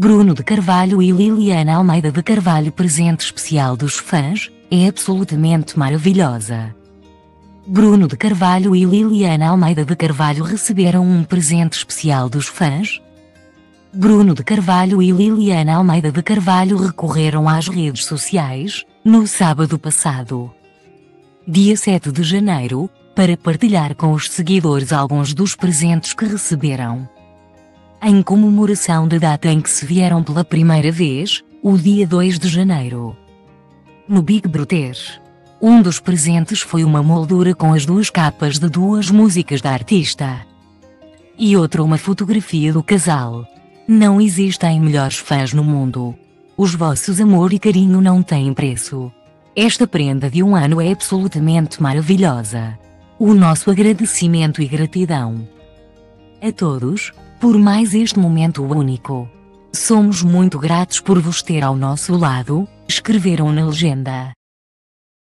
Bruno de Carvalho e Liliana Almeida de Carvalho presente especial dos fãs, é absolutamente maravilhosa. Bruno de Carvalho e Liliana Almeida de Carvalho receberam um presente especial dos fãs? Bruno de Carvalho e Liliana Almeida de Carvalho recorreram às redes sociais, no sábado passado, dia 7 de janeiro, para partilhar com os seguidores alguns dos presentes que receberam. Em comemoração da data em que se vieram pela primeira vez, o dia 2 de janeiro. No Big Brother. Um dos presentes foi uma moldura com as duas capas de duas músicas da artista. E outro uma fotografia do casal. Não existem melhores fãs no mundo. Os vossos amor e carinho não têm preço. Esta prenda de um ano é absolutamente maravilhosa. O nosso agradecimento e gratidão a todos, por mais este momento único. Somos muito gratos por vos ter ao nosso lado, escreveram na legenda.